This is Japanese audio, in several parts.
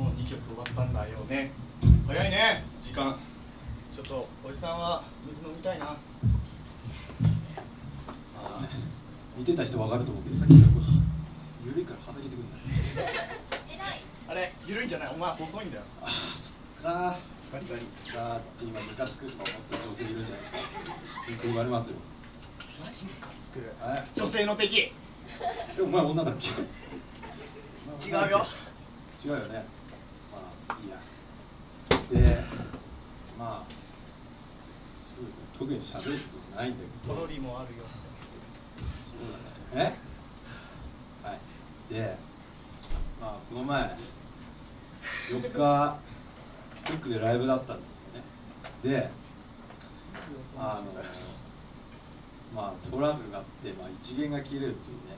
もう2曲終わったんだよね。早いね。時間。ちょっとおじさんは水飲みたいな。見てた人わかると思うけどさっきからゆるいからはたけてくるんだあれ緩いんじゃない？お前細いんだよ。ああそっかガリガリ。だって今ムカつくとか思った女性いるんじゃないですか。よく言われますよ。マジムカつく。え女性の敵。違でもお前女だっけ？うよ。違うよね。まあいいや。でまあそうですね特に喋ることないんだけど。とろりもあるよ。そうだねえ？はい。でまあこの前4日フックでライブだったんですよね。であのまあトラブルがあって、まあ、一元が切れるっていうね、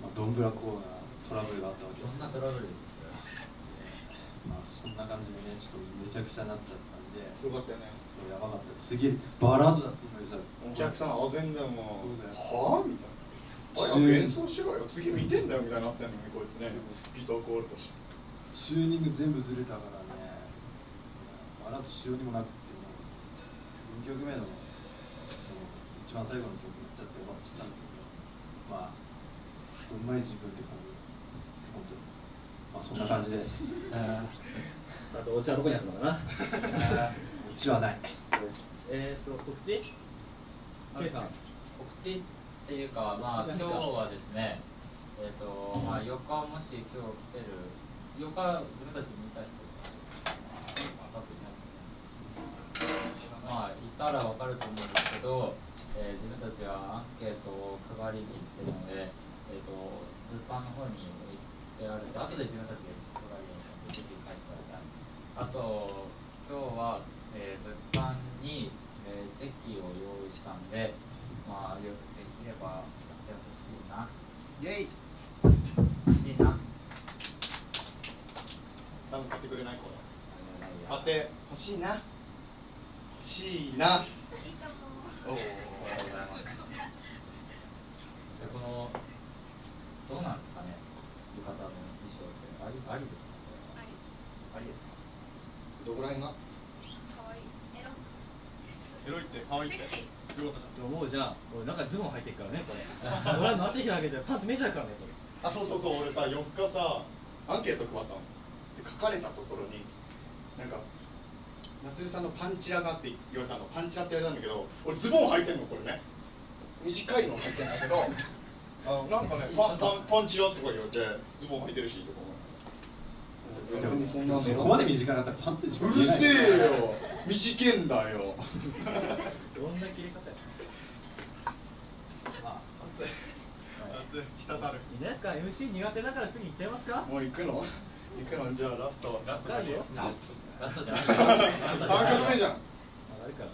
まあ、ドンブラコーナートラブルがあったわけですよ。どんなトラブルですまあそんな感じでねちょっとめちゃくちゃになっちゃったんですごかったよね。そうやばかった。次バラードだって言われてたお客さんあぜんだよもう。そうだよ。はあ？みたいな。早く演奏しろよ。次見てんだよみたいになってんのにこいつね。ギターコールとして。チューニング全部ずれたからね。バラードしようにもなくってもう。4曲目の一番最後の曲やっちゃって終わっちゃったんだけど。まあどんまい自分って感じ。本当にまあそんな感じです。ああとお茶はどこにあるのかな。うちはない。えっと告知 K さん。告知っていうか、まあ、今日はですね、えっ、と、まあ、4日もし今日来てる、4日自分たち見た人が、まあ、いたらわかると思うんですけど、えー自分たちはアンケートを配りに行ってるので、えっ、と、物販の方にあるんで、後で自分たちで配りに行って、ぜひ書いてください。あと、今日は、えー物販に、えーチェキを用意したんで、まあ、よできればやってほしいな。イェイ欲しいな。多分買ってくれないこれ買って欲しいな欲しいなおおありがとうございます。でこのどうなんですかね、浴衣の衣装ってありありですかこれは？ありですか？どこら辺がエロいって可愛いって。どういうことじゃん。と思うじゃん俺なんかズボン履いてるからねこれ。俺は足開けてパンツ見えちゃうからねこれ。あそうそうそう。俺さ4日さアンケート配ったの。で書かれたところになんか夏井さんのパンチラがって言われたの。パンチラって言われたんだけど俺ズボン履いてんのこれね。短いの履いてんだけどあのなんかね パンパンチラとか言われてズボン履いてるしとか別にそんなの。そこまで短かったらパンツにしか見えないうるせえよ。短いんだよ。どんな切り方やまあ熱 い熱い滴るいいんじゃないですか MC 苦手だから次行っちゃいますか？もう行くの？行くの？じゃあラスト。ラストラスト。よラストラストじゃない。3曲目じゃん。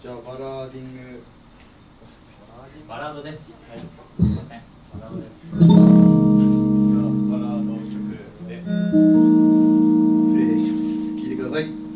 じゃあバラーディング。バラードです。はい。すみません。バラードです。ま